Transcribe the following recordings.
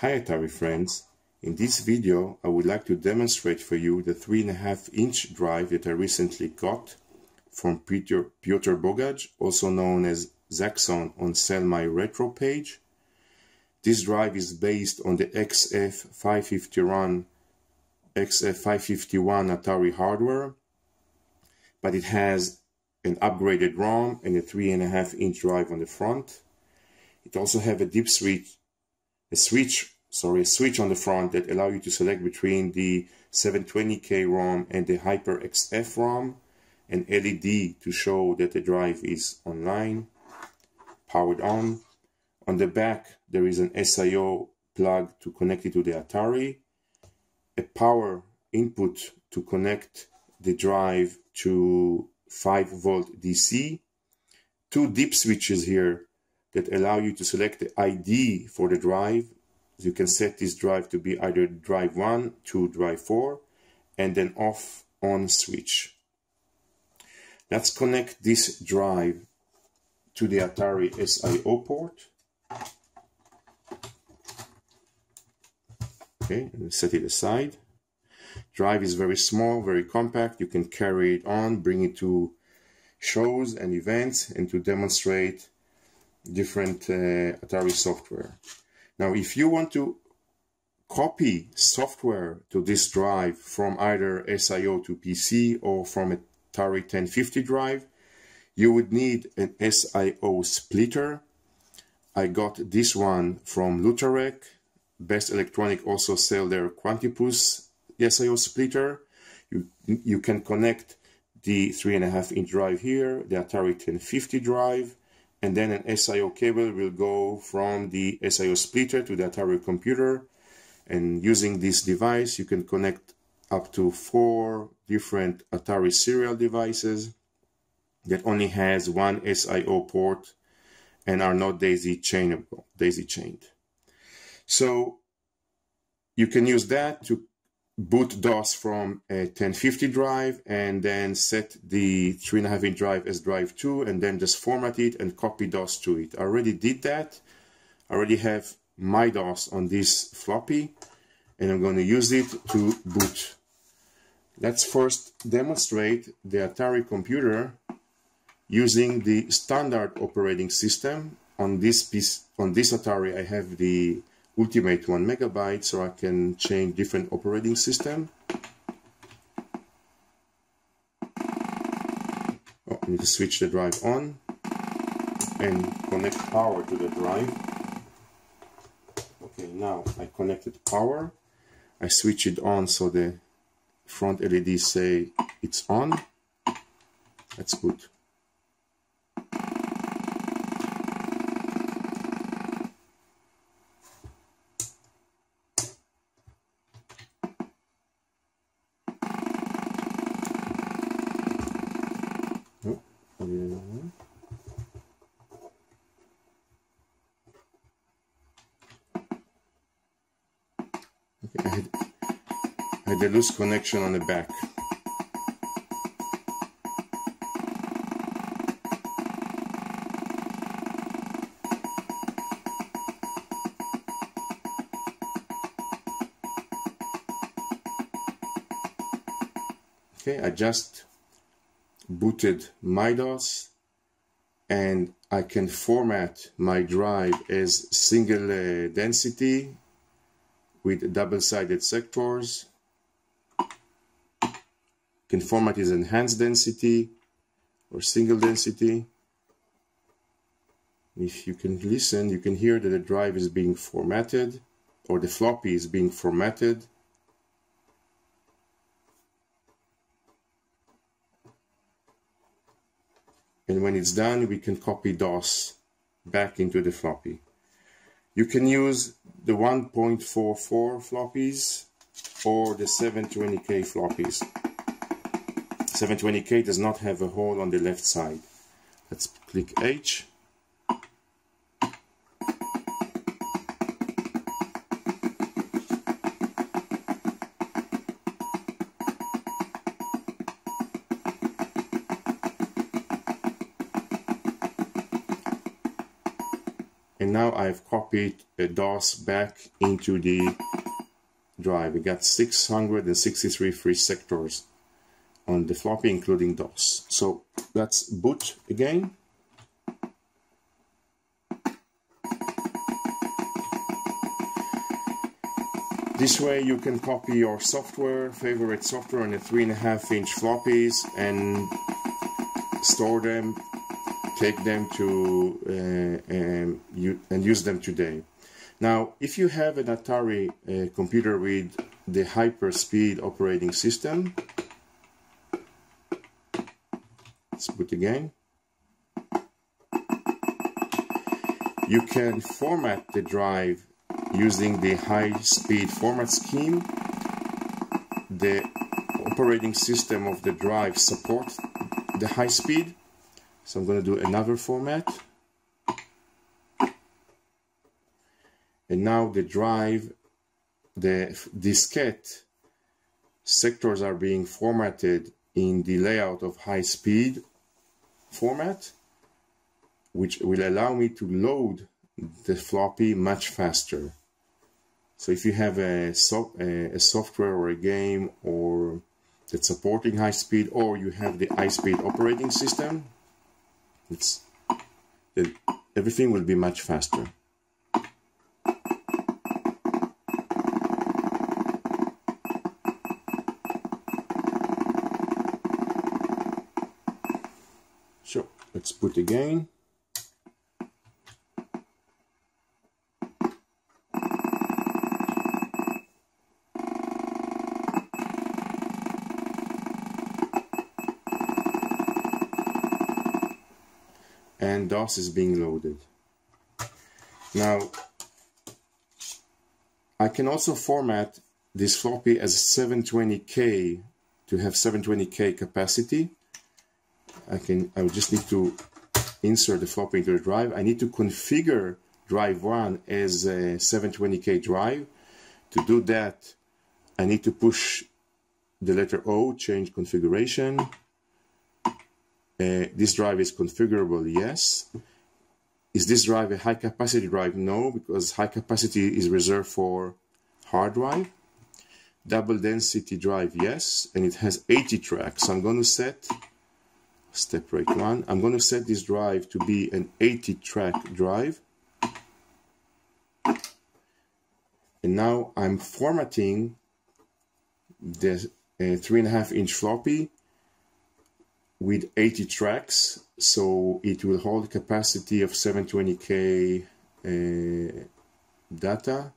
Hi Atari friends, in this video I would like to demonstrate for you the 3.5 inch drive that I recently got from Peter, Piotr Bogacz, also known as Zaxxon on Sell My Retro page. This drive is based on the XF551 XF551 Atari hardware, but it has an upgraded ROM and a 3.5 inch drive on the front. It also have a dip switch a switch, sorry, a switch on the front that allow you to select between the 720K ROM and the HyperXF ROM, an LED to show that the drive is online, powered on. On the back, there is an SIO plug to connect it to the Atari, a power input to connect the drive to 5 volt DC, two dip switches here that allow you to select the ID for the drive. You can set this drive to be either drive 1 to drive 4 and then off on switch. Let's connect this drive to the Atari SIO port. Okay, set it aside. Drive is very small, very compact. You can carry it on, bring it to shows and events and to demonstrate different uh, Atari software. Now, if you want to copy software to this drive from either SIO to PC or from Atari 1050 drive, you would need an SIO splitter. I got this one from Lotharek. Best Electronic also sell their Quantipus SIO splitter. You, you can connect the 3.5 inch drive here, the Atari 1050 drive, and then an SIO cable will go from the SIO splitter to the Atari computer and using this device you can connect up to four different Atari serial devices that only has one SIO port and are not daisy chainable, daisy chained. So you can use that to boot DOS from a 1050 drive and then set the 3.5 inch drive as drive 2 and then just format it and copy DOS to it. I already did that. I already have my DOS on this floppy and I'm going to use it to boot. Let's first demonstrate the Atari computer using the standard operating system. On this piece, on this Atari I have the Ultimate 1 megabyte so I can change different operating system. Oh, I need to switch the drive on and connect power to the drive. Okay, now I connected power. I switch it on so the front LED say it's on. That's good. Okay, I had, I had a loose connection on the back. Okay, I just booted my DOS and I can format my drive as single uh, density with double-sided sectors. Can format is enhanced density or single density. If you can listen, you can hear that the drive is being formatted or the floppy is being formatted. And when it's done, we can copy DOS back into the floppy. You can use the 1.44 floppies or the 720K floppies. 720K does not have a hole on the left side. Let's click H. and now I've copied the DOS back into the drive. We got 663 free sectors on the floppy including DOS. So let's boot again. This way you can copy your software, favorite software on a three and a half inch floppies and store them, take them to uh, and, you, and use them today. Now, if you have an Atari uh, computer with the Hyperspeed operating system, let's put again. You can format the drive using the high-speed format scheme. The operating system of the drive supports the high speed. So I'm going to do another format. And now the drive, the diskette sectors are being formatted in the layout of high speed format, which will allow me to load the floppy much faster. So if you have a, a, software or a game or that's supporting high speed or you have the high speed operating system, it's it, everything will be much faster. Let's put again. and DOS is being loaded. Now, I can also format this floppy as 720K to have 720K capacity. I can, I just need to insert the floppy into the drive. I need to configure drive 1 as a 720K drive. To do that, I need to push the letter O, change configuration. Uh, this drive is configurable, yes. Is this drive a high capacity drive? No, because high capacity is reserved for hard drive. Double density drive, yes, and it has 80 tracks. So I'm going to set, step rate one, I'm going to set this drive to be an 80 track drive. And now I'm formatting the uh, three and a half inch floppy with 80 tracks. So it will hold capacity of 720k uh, data.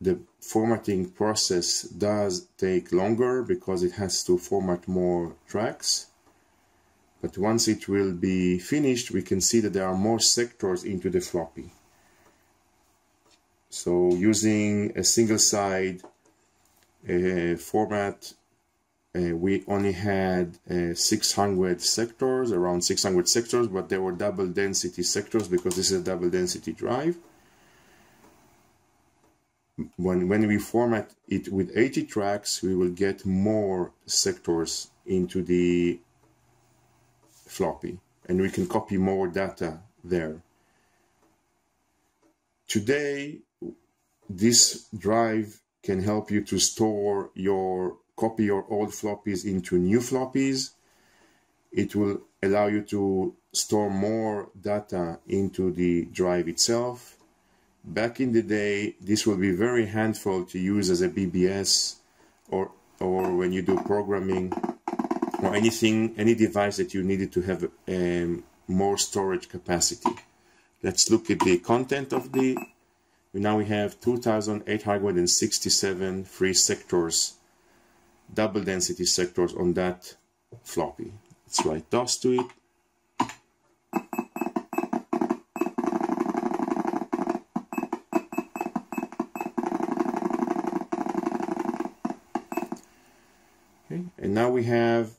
The formatting process does take longer because it has to format more tracks but once it will be finished we can see that there are more sectors into the floppy so using a single side uh, format uh, we only had uh, 600 sectors, around 600 sectors, but they were double density sectors because this is a double density drive. When, when we format it with 80 tracks, we will get more sectors into the floppy and we can copy more data there. Today, this drive can help you to store your copy your old floppies into new floppies. It will allow you to store more data into the drive itself. Back in the day, this will be very handful to use as a BBS or, or when you do programming or anything, any device that you needed to have um, more storage capacity. Let's look at the content of the, now we have 2,867 free sectors double density sectors on that floppy. Let's write DOS to it. Okay, and now we have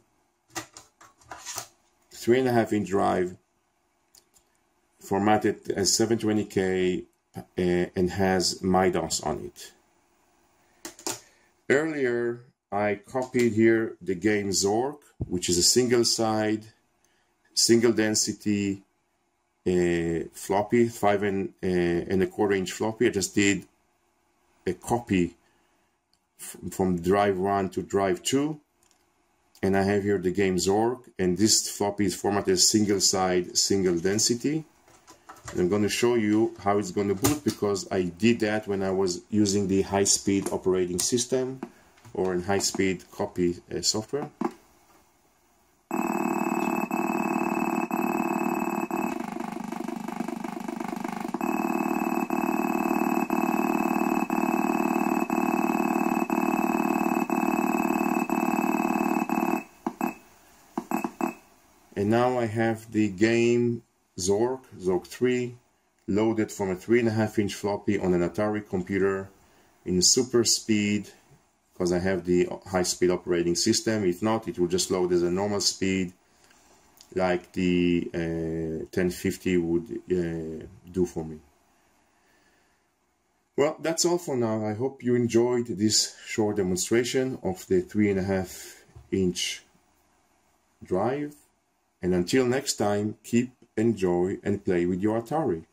three and a half inch drive formatted as 720k uh, and has MyDOS on it. Earlier, I copied here the game Zork, which is a single side, single density uh, floppy, five and, uh, and a quarter inch floppy. I just did a copy from drive one to drive two. And I have here the game Zork, and this floppy is formatted single side, single density. And I'm going to show you how it's going to boot because I did that when I was using the high-speed operating system or in high-speed copy uh, software. And now I have the game Zork, Zork 3, loaded from a 3.5 inch floppy on an Atari computer in super speed because I have the high speed operating system. If not, it will just load as a normal speed like the uh, 1050 would uh, do for me. Well, that's all for now. I hope you enjoyed this short demonstration of the 3.5 inch drive. And until next time, keep, enjoy, and play with your Atari.